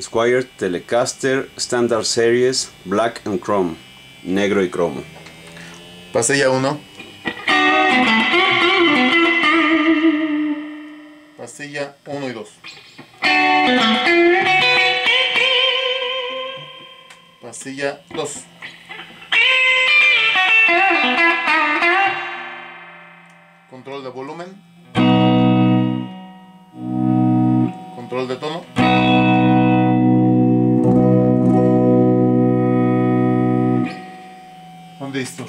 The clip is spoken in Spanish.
Squire Telecaster Standard Series Black and Chrome, negro y cromo. Pasilla 1. Pastilla 1 y 2. Pastilla 2. Control de volumen. Control de tono. listos.